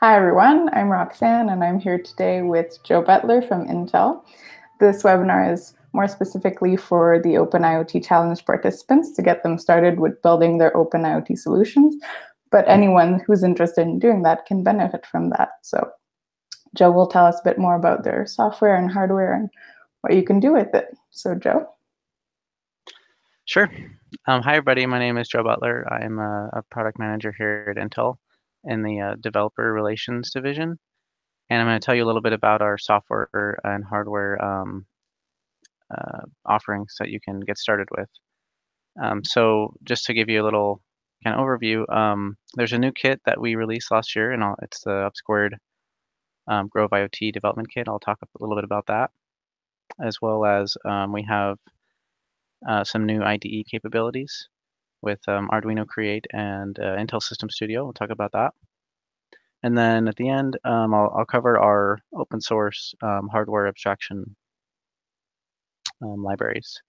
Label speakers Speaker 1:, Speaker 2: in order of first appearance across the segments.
Speaker 1: Hi everyone, I'm Roxanne and I'm here today with Joe Butler from Intel. This webinar is more specifically for the Open IoT Challenge participants to get them started with building their Open IoT solutions, but anyone who's interested in doing that can benefit from that. So Joe will tell us a bit more about their software and hardware and what you can do with it. So Joe.
Speaker 2: Sure. Um, hi everybody, my name is Joe Butler. I'm a, a product manager here at Intel in the uh, developer relations division. And I'm going to tell you a little bit about our software and hardware um, uh, offerings that you can get started with. Um, so just to give you a little kind of overview, um, there's a new kit that we released last year, and I'll, it's the Upsquared um, Grove IoT development kit. I'll talk a little bit about that, as well as um, we have uh, some new IDE capabilities with um, Arduino Create and uh, Intel System Studio. We'll talk about that. And then at the end, um, I'll, I'll, cover our open source um, hardware abstraction um, libraries,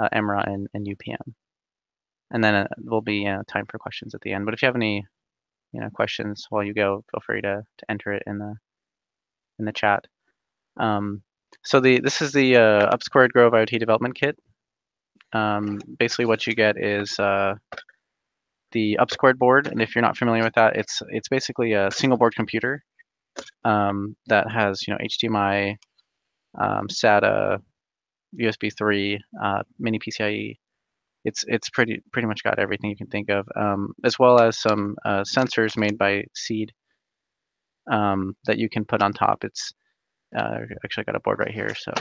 Speaker 2: uh, MRAA and, and UPM. And then uh, there'll be uh, time for questions at the end. But if you have any you know, questions while you go, feel free to, to enter it in the in the chat. Um, so the this is the uh, Upsquared Grove IoT Development Kit. Um, basically, what you get is uh, the Upsquared board, and if you're not familiar with that, it's it's basically a single board computer um, that has you know HDMI, um, SATA, USB 3, uh, mini PCIe. It's it's pretty pretty much got everything you can think of, um, as well as some uh, sensors made by Seeed um, that you can put on top. It's uh, actually got a board right here, so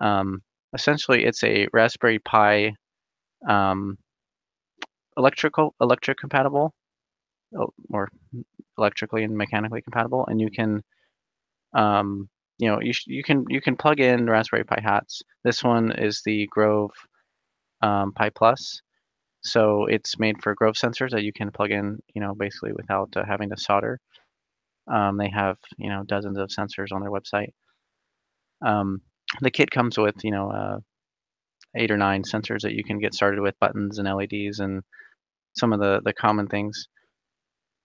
Speaker 2: um, essentially it's a Raspberry Pi um, electrical electric compatible or electrically and mechanically compatible and you can um, you know you, you can you can plug in Raspberry Pi hats. This one is the Grove um, Pi Plus. So it's made for Grove sensors that you can plug in you know basically without uh, having to solder. Um, they have you know dozens of sensors on their website. Um, the kit comes with you know uh, eight or nine sensors that you can get started with buttons and LEDs and some of the the common things.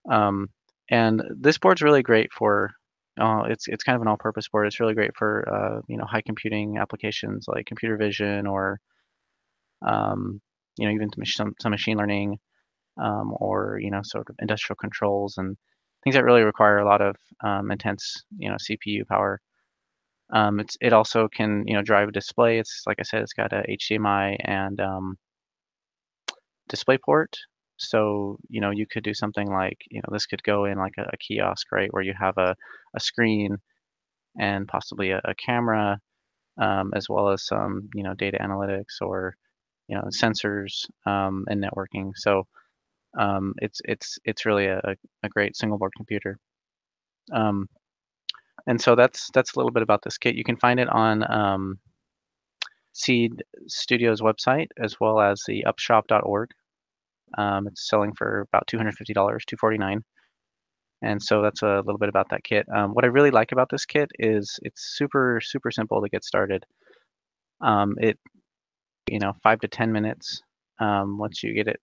Speaker 2: Um, and this board's really great for uh, it's it's kind of an all-purpose board. It's really great for uh, you know high computing applications like computer vision or um, you know even some some machine learning um, or you know sort of industrial controls and things that really require a lot of um, intense you know CPU power. Um, it's it also can you know drive a display. It's like I said, it's got a HDMI and um, DisplayPort. So you know you could do something like you know this could go in like a, a kiosk, right, where you have a a screen and possibly a, a camera, um, as well as some you know data analytics or you know sensors um, and networking. So um, it's it's it's really a, a great single board computer. Um, and so that's that's a little bit about this kit. You can find it on um, Seeed Studio's website as well as the upshop.org. Um, it's selling for about $250, 249 and so that's a little bit about that kit. Um, what I really like about this kit is it's super, super simple to get started. Um, it, you know, five to 10 minutes um, once you get it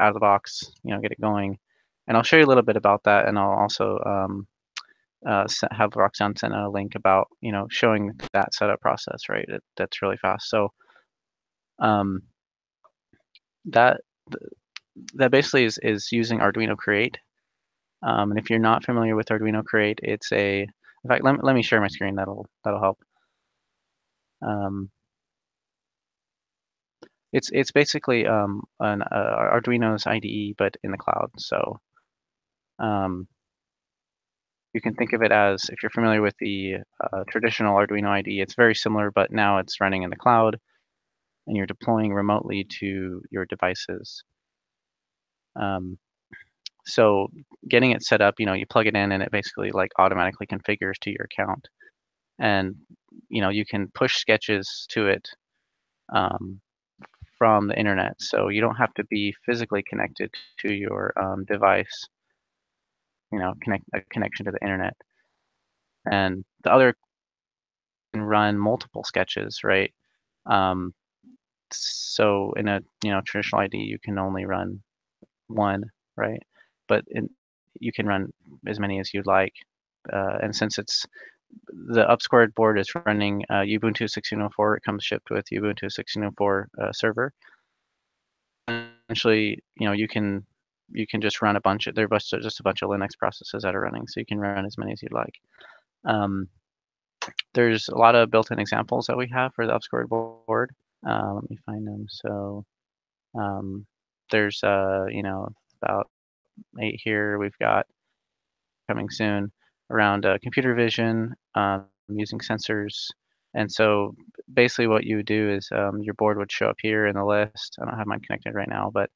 Speaker 2: out of the box, you know, get it going. And I'll show you a little bit about that. And I'll also um, uh, have Roxanne send a link about you know showing that setup process, right? It, that's really fast. So um, that that basically is is using Arduino Create. Um, and if you're not familiar with Arduino Create, it's a in fact let, let me share my screen. That'll that'll help. Um, it's it's basically um, an uh, Arduino's IDE, but in the cloud. So um, you can think of it as, if you're familiar with the uh, traditional Arduino IDE, it's very similar, but now it's running in the cloud and you're deploying remotely to your devices. Um, so getting it set up, you know, you plug it in and it basically like automatically configures to your account. And, you know, you can push sketches to it um, from the internet. So you don't have to be physically connected to your um, device you know, connect a connection to the internet. And the other can run multiple sketches, right? Um, so in a you know traditional IDE, you can only run one, right? But in you can run as many as you'd like. Uh, and since it's the upsquared board is running uh, Ubuntu 16.04, it comes shipped with Ubuntu 16.04 uh, server. Essentially, you know, you can you can just run a bunch of, there are just a bunch of Linux processes that are running, so you can run as many as you'd like. Um, there's a lot of built-in examples that we have for the upsquared board. Uh, let me find them. So um, there's, uh, you know, about eight here. We've got coming soon around uh, computer vision, um, using sensors. And so basically what you would do is um, your board would show up here in the list. I don't have mine connected right now, but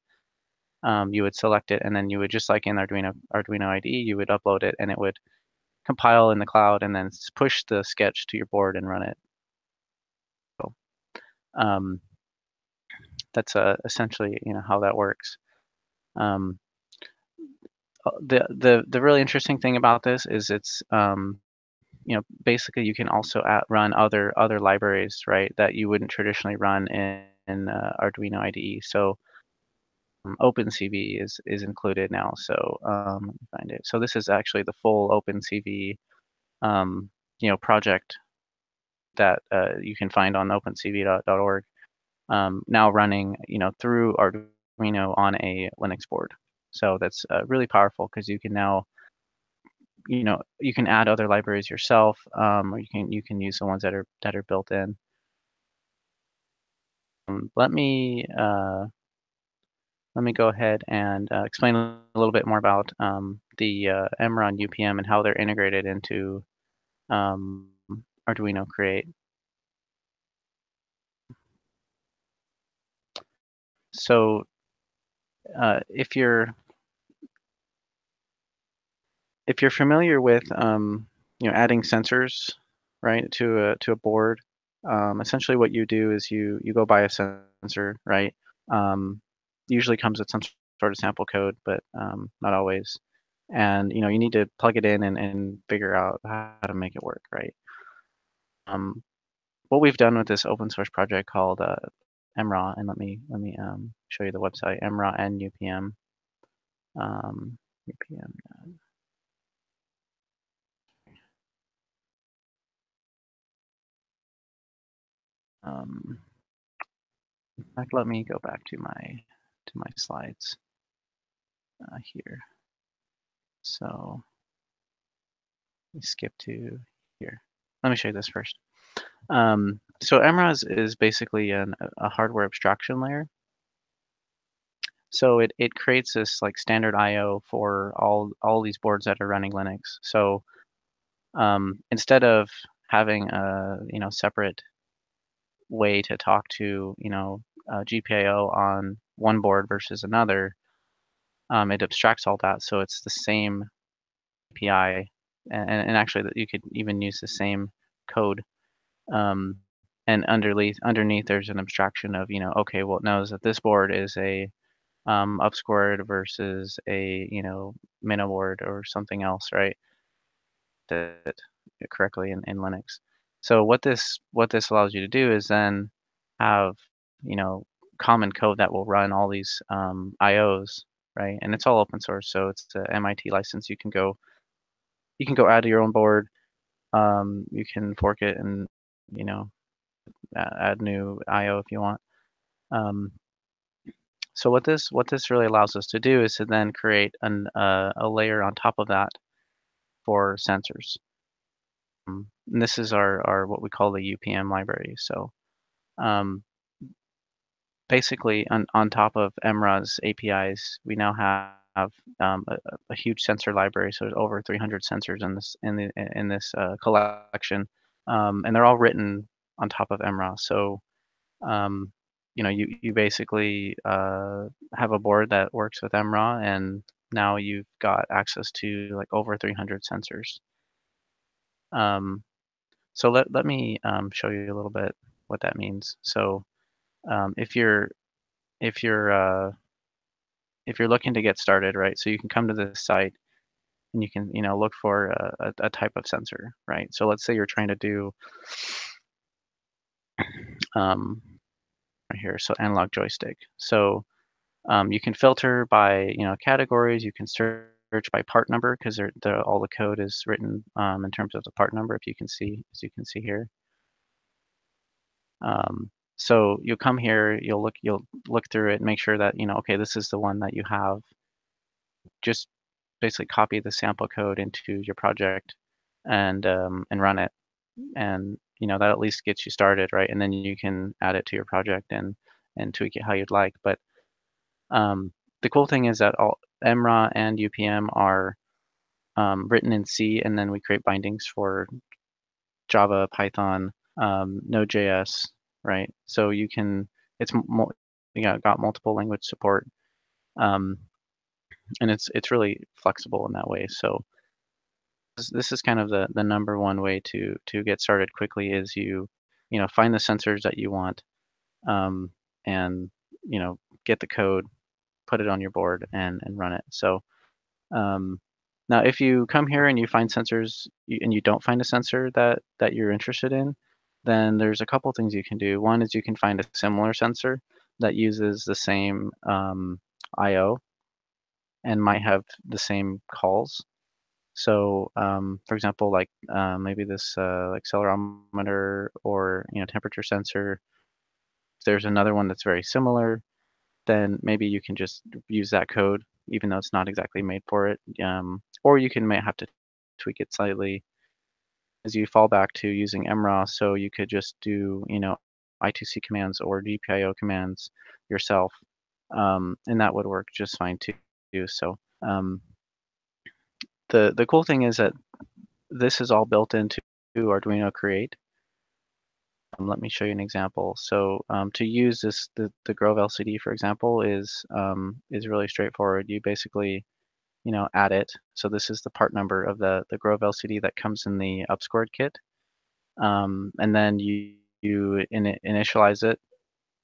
Speaker 2: um, you would select it and then you would just like in Arduino Arduino IDE, you would upload it and it would compile in the cloud and then push the sketch to your board and run it. So, um, that's uh, essentially you know how that works. Um, uh, the the the really interesting thing about this is it's um, you know basically you can also at, run other other libraries right that you wouldn't traditionally run in, in uh, Arduino IDE. So um, OpenCV is is included now. So um, find it. So this is actually the full OpenCV um, you know project that uh, you can find on opencv.org. Um, now running you know through Arduino on a Linux board. So that's uh, really powerful because you can now you know you can add other libraries yourself um, or you can you can use the ones that are that are built in. Um, let me uh, let me go ahead and uh, explain a little bit more about um, the uh, Emron UPM and how they're integrated into um, Arduino Create. So uh, if you're if you're familiar with um, you know adding sensors right to a to a board, um, essentially what you do is you you go buy a sensor right. Um, usually comes with some sort of sample code, but um, not always. And you know, you need to plug it in and, and figure out how to make it work, right? Um, what we've done with this open source project called uh, MRAA, and let me let me um, show you the website MRAA and UPM. Um, UPM. Um, in fact, let me go back to my my slides uh, here. So me skip to here. Let me show you this first. Um, so MRAS is basically an, a hardware abstraction layer. So it, it creates this like standard I/O for all all these boards that are running Linux. So um, instead of having a you know separate way to talk to you know GPIO on one board versus another, um, it abstracts all that. So it's the same API, and, and actually that you could even use the same code. Um, and underneath, underneath there's an abstraction of, you know, okay, well, it knows that this board is a um, versus a, you know, board or something else, right? That correctly in, in Linux. So what this what this allows you to do is then have, you know, common code that will run all these um, IOs, right? And it's all open source, so it's a MIT license. You can go, you can go add to your own board. Um, you can fork it and you know add new IO if you want. Um, so what this what this really allows us to do is to then create an, uh, a layer on top of that for sensors. Um, and this is our, our what we call the UPM library. So um, basically on, on top of MRAA's APIs, we now have um, a, a, huge sensor library. So there's over 300 sensors in this in the in this uh, collection, um, and they're all written on top of MRAA. So um, you know you you basically uh, have a board that works with MRA, and now you've got access to like over 300 sensors. Um, so let let me um, show you a little bit what that means. So um, if you're if you're uh, if you're looking to get started, right? So you can come to this site and you can you know look for a, a, type of sensor, right? So let's say you're trying to do um, right here, so analog joystick. So um, you can filter by you know categories. You can search by part number because all the code is written um, in terms of the part number, if you can see, as you can see here. Um, so you'll come here, you'll look, you'll look through it, make sure that you know, okay, this is the one that you have. Just basically copy the sample code into your project and um, and run it, and you know that at least gets you started, right? And then you can add it to your project and and tweak it how you'd like. But um, the cool thing is that all MRAA and UPM are um, written in C, and then we create bindings for Java, Python, um, Node.js, right? So you can, it's you got, got multiple language support, um, and it's it's really flexible in that way. So this, this is kind of the the number one way to to get started quickly is you you know find the sensors that you want, um, and you know get the code, put it on your board, and and run it. So um, now, if you come here and you find sensors and you don't find a sensor that that you're interested in, then there's a couple things you can do. One is you can find a similar sensor that uses the same um, I/O and might have the same calls. So, um, for example, like uh, maybe this uh, accelerometer or you know temperature sensor. If there's another one that's very similar, then maybe you can just use that code, even though it's not exactly made for it. Um, or you can may have to tweak it slightly as you fall back to using MRAA. So you could just do, you know, I2C commands or GPIO commands yourself, um, and that would work just fine too. So um, the the cool thing is that this is all built into Arduino Create. Um, let me show you an example. So um, to use this, the, the Grove LCD, for example, is um, is really straightforward. You basically you know, add it. So this is the part number of the, the Grove LCD that comes in the Upsquared kit. Um, and then you, you in, initialize it,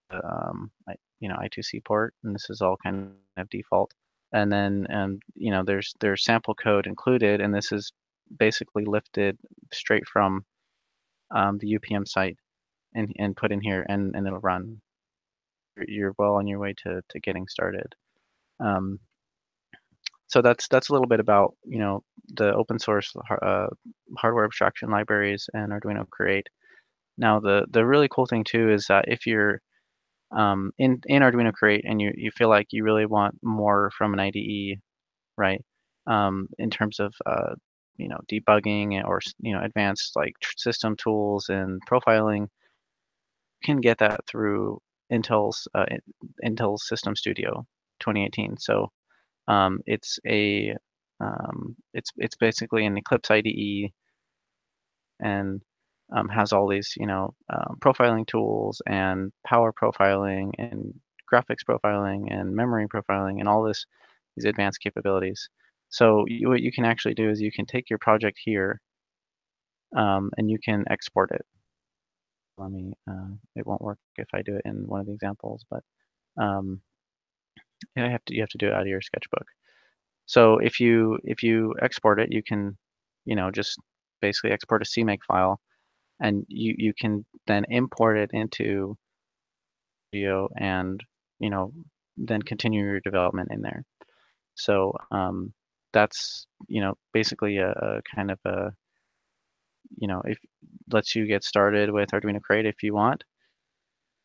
Speaker 2: um, you know, I2C port, and this is all kind of default. And then, um, you know, there's there's sample code included, and this is basically lifted straight from um, the UPM site and, and put in here, and, and it'll run. You're well on your way to, to getting started. Um, so that's that's a little bit about you know the open source uh, hardware abstraction libraries and Arduino Create. Now the the really cool thing too is that if you're um, in in Arduino Create and you you feel like you really want more from an IDE, right? Um, in terms of uh, you know debugging or you know advanced like system tools and profiling, you can get that through Intel's uh, Intel System Studio 2018. So um, it's a um, it's it's basically an Eclipse IDE and um, has all these you know um, profiling tools and power profiling and graphics profiling and memory profiling and all this these advanced capabilities. So you, what you can actually do is you can take your project here um, and you can export it. Let me, uh, it won't work if I do it in one of the examples, but you have to you have to do it out of your sketchbook. So if you if you export it, you can, you know, just basically export a CMake file, and you you can then import it into Studio and you know then continue your development in there. So um, that's you know basically a, a kind of a you know if lets you get started with Arduino Create if you want.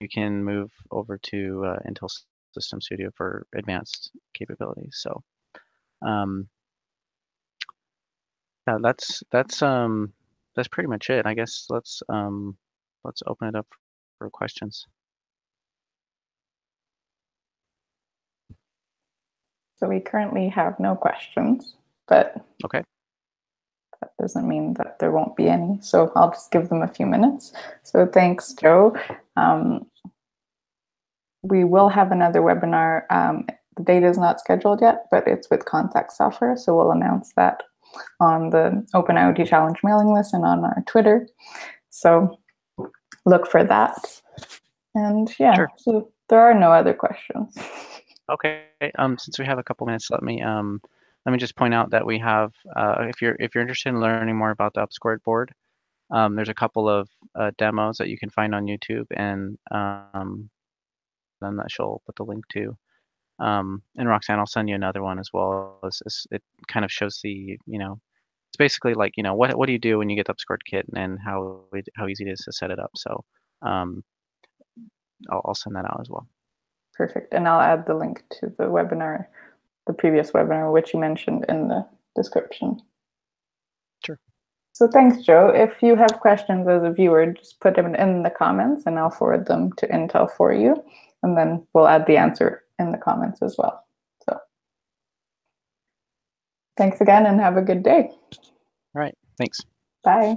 Speaker 2: You can move over to uh, Intel System Studio for advanced capabilities. So um, yeah, that's that's um, that's pretty much it. I guess let's um, let's open it up for questions.
Speaker 1: So we currently have no questions, but
Speaker 2: okay.
Speaker 1: That doesn't mean that there won't be any. So I'll just give them a few minutes. So thanks, Joe. Um, we will have another webinar. Um, the date is not scheduled yet, but it's with Contact Software. So we'll announce that on the Open IoT Challenge mailing list and on our Twitter. So look for that. And yeah, sure. so there are no other questions.
Speaker 2: Okay. Um, since we have a couple minutes, let me um, let me just point out that we have, uh, if you're if you're interested in learning more about the Upsquared board, um, there's a couple of uh, demos that you can find on YouTube, and um, then that she'll put the link to. Um, and Roxanne, I'll send you another one as well. As, as it kind of shows the, you know, it's basically like, you know, what what do you do when you get the Upsquared kit and how how easy it is to set it up. So um, I'll, I'll send that out as well.
Speaker 1: Perfect. And I'll add the link to the webinar, the previous webinar, which you mentioned in the description.
Speaker 2: Sure.
Speaker 1: So thanks, Joe. If you have questions as a viewer, just put them in the comments and I'll forward them to Intel for you. And then we'll add the answer in the comments as well. So thanks again and have a good day.
Speaker 2: All right. Thanks.
Speaker 1: Bye.